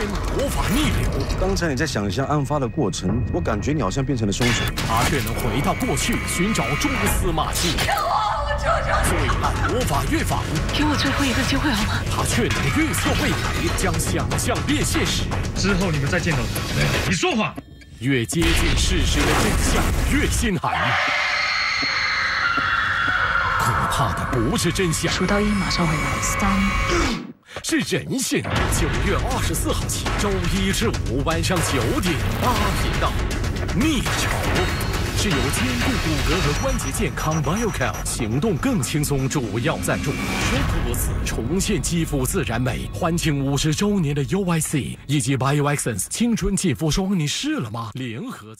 天无法逆流，刚才你在想象案发的过程，我感觉你好像变成了凶手。他却能回到过去寻找蛛丝马迹。罪案魔法预防，给我最后一个机会好吗？他却能预测未来，将想象变现实。之后你们再见到他，你说谎。越接近事实的真相，越心寒。可怕的不是真相，数到一马上回来。三，是人性。九月二十四号起，周一至五晚上九点八频道，逆潮是由兼顾骨骼和关节健康 BioCal 行动更轻松主要赞助。舒斯重现肌肤自然美，欢庆五十周年的 UIC 以及 BioEssence 青春肌肤霜，你试了吗？联合。